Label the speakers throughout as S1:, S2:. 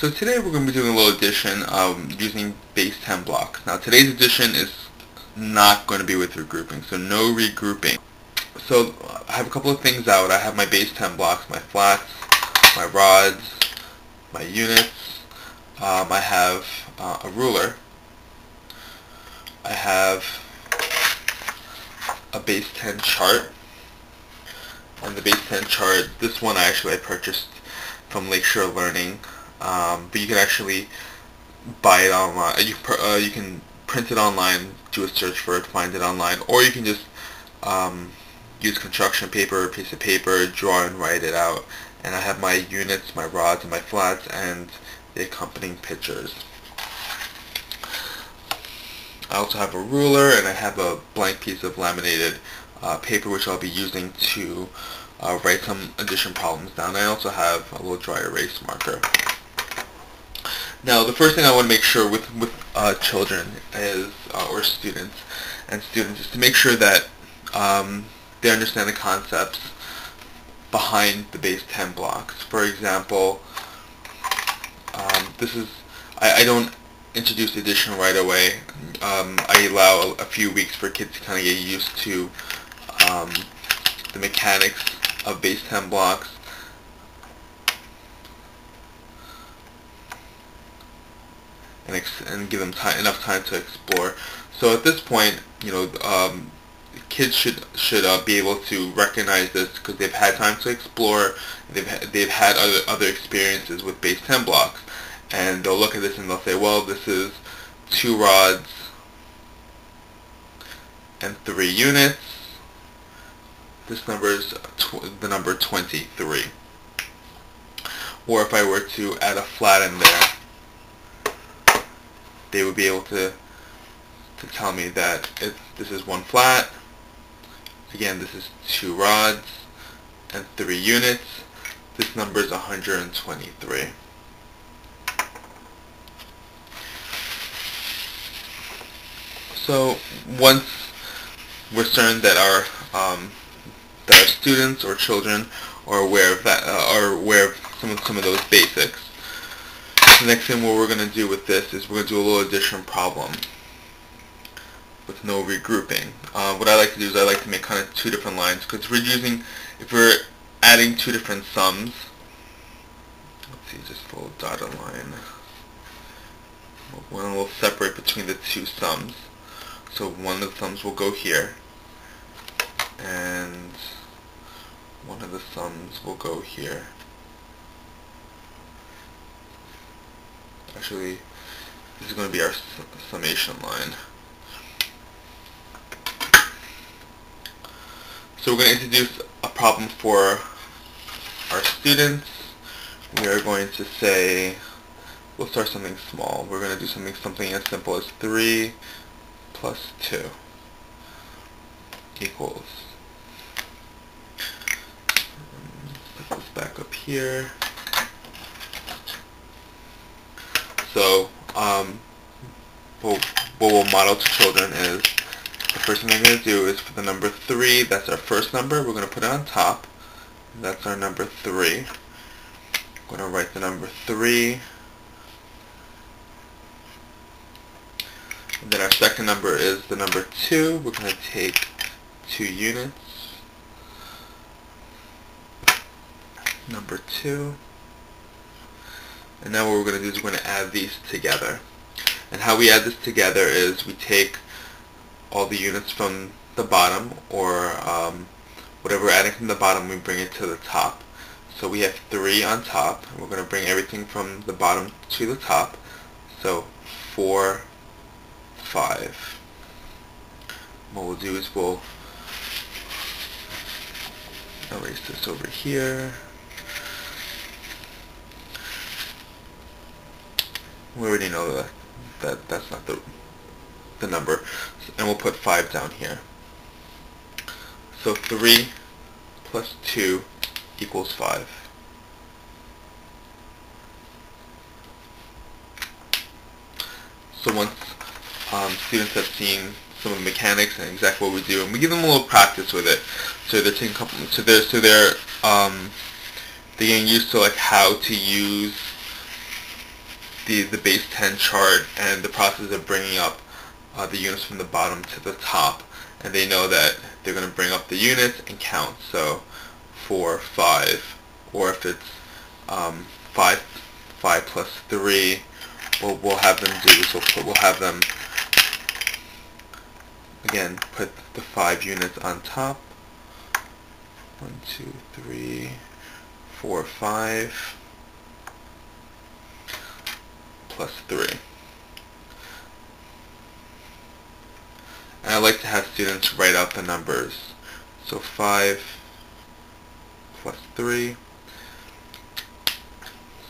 S1: So today we're going to be doing a little addition um, using base 10 blocks. Now today's addition is not going to be with regrouping, so no regrouping. So I have a couple of things out. I have my base 10 blocks, my flats, my rods, my units. Um, I have uh, a ruler. I have a base 10 chart. And the base 10 chart, this one actually I purchased from Lakeshore Learning. Um, but you can actually buy it online. You, uh, you can print it online, do a search for it, find it online, or you can just um, use construction paper, a piece of paper, draw and write it out. And I have my units, my rods, and my flats, and the accompanying pictures. I also have a ruler, and I have a blank piece of laminated uh, paper which I'll be using to uh, write some addition problems down. I also have a little dry erase marker. Now, the first thing I want to make sure with, with uh, children is, uh, or students, and students, is to make sure that um, they understand the concepts behind the base 10 blocks. For example, um, this is, I, I, don't introduce addition right away. Um, I allow a, a, few weeks for kids to kind of get used to um, the mechanics of base 10 blocks and, and give them time, enough time to explore. So at this point, you know, um, kids should should uh, be able to recognize this because they've had time to explore. They've ha they've had other other experiences with base 10 blocks, and they'll look at this and they'll say, well, this is two rods and three units. This number is the number 23. Or if I were to add a flat in there, they would be able to to tell me that it, this is one flat, again this is two rods, and three units. This number is 123. So once we're certain that our um, that our students or children are aware of that uh, are aware of some of some of those basics, the next thing what we're going to do with this is we're going to do a little addition problem with no regrouping. Uh, what I like to do is I like to make kind of two different lines because we're using, if we're adding two different sums, let's see, just a little dotted line. One will separate between the two sums. So one of the sums will go here, and one of the sums will go here. Actually, this is going to be our summation line. So we're going to introduce a problem for our students. We are going to say, we'll start something small. We're going to do something something as simple as 3 plus 2 equals. Um, Put this back up here. So, um, what, we'll model to children is the first thing I'm going to do is for the number 3, that's our first number, we're going to put it on top. That's our number 3. I'm going to write the number 3. And then our second number is the number 2. We're going to take 2 units. Number 2. And now what we're going to do is we're going to add these together. And how we add this together is we take all the units from the bottom or um, whatever we're adding from the bottom we bring it to the top. So we have 3 on top. And we're going to bring everything from the bottom to the top. So 4, 5. What we'll do is we'll erase this over here. We already know that, that that's not the, the number. And we'll put 5 down here. So 3 plus 2 equals 5. So once um, students have seen some of the mechanics and exactly what we do, and we give them a little practice with it, so they're taking so they're so they're um, they're getting used to like how to use the base 10 chart and the process of bringing up uh, the units from the bottom to the top. And they know that they're going to bring up the units and count. So 4, 5 or if it's um, 5, 5 plus 3 what we'll have them do is we'll, we'll have them again put the 5 units on top. 1, 2, 3, 4, 5 plus 3 And I like to have students write out the numbers. So 5 plus 3.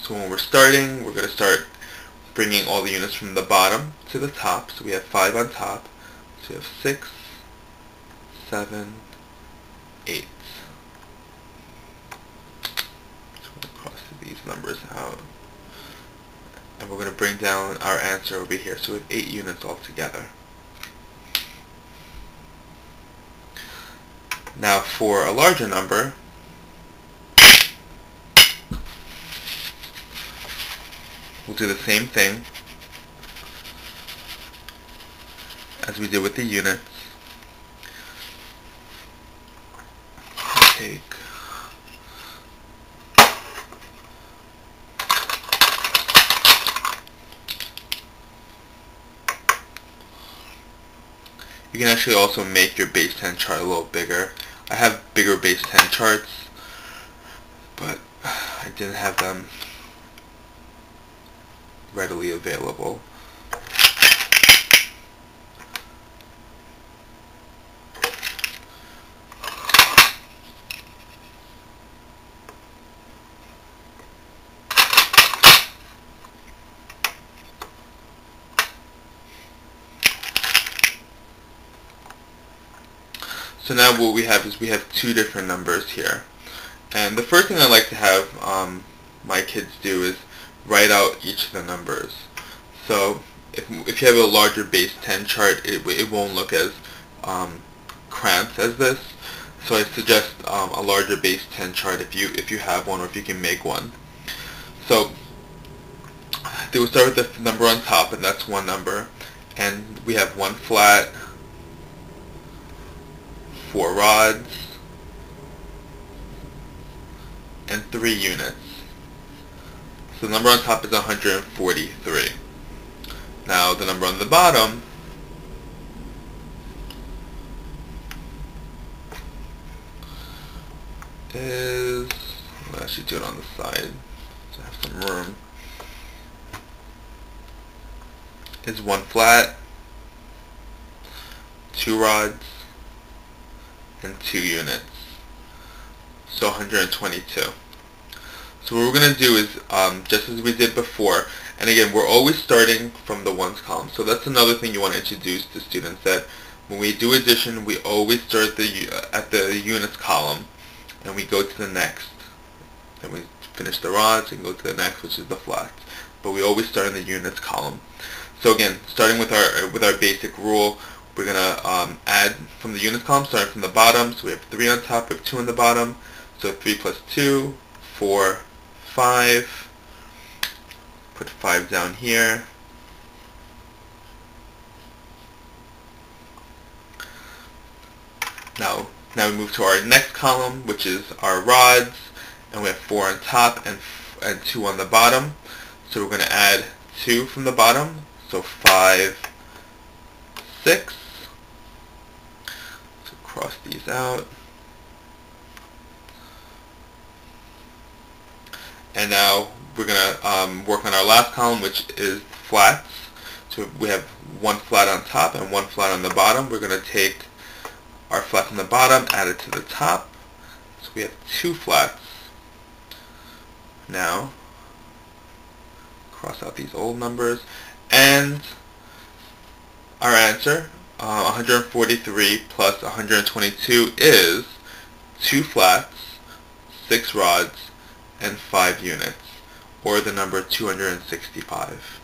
S1: So when we're starting, we're going to start bringing all the units from the bottom to the top. So we have 5 on top. So we have 6, 7, 8. So we'll cross these numbers out. And we're going to bring down our answer over here. So we have 8 units altogether. Now for a larger number, we'll do the same thing as we did with the units. Take You can actually also make your base 10 chart a little bigger. I have bigger base 10 charts, but I didn't have them readily available. So now what we have is we have two different numbers here. And the first thing I like to have um, my kids do is write out each of the numbers. So if, if you have a larger base 10 chart, it, it won't look as um, cramped as this. So I suggest um, a larger base 10 chart if you if you have one or if you can make one. So they will start with the number on top, and that's one number. And we have one flat, four rods, and three units. So the number on top is 143. Now the number on the bottom is, I'll actually do it on the side to have some room, is one flat, two rods, and 2 units. So 122. So what we're going to do is, um, just as we did before, and again, we're always starting from the ones column. So that's another thing you want to introduce to students, that when we do addition, we always start the uh, at the units column, and we go to the next. Then we finish the rods and go to the next, which is the flats. But we always start in the units column. So again, starting with our with our basic rule, we're going to um, add from the units column, starting from the bottom. So we have 3 on top, we have 2 on the bottom. So 3 plus 2, 4, 5. Put 5 down here. Now, now we move to our next column, which is our rods. And we have 4 on top and, and 2 on the bottom. So we're going to add 2 from the bottom. So 5, 6 So cross these out. And now we're going to um, work on our last column, which is flats. So we have one flat on top and one flat on the bottom. We're going to take our flat on the bottom, add it to the top. So we have two flats. Now, cross out these old numbers. And our answer uh, 143 plus 122 is 2 flats, 6 rods, and 5 units, or the number 265.